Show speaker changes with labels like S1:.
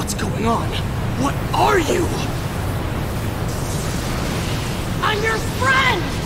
S1: What's going on? What are you?
S2: I'm your friend!